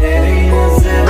Deli yazılı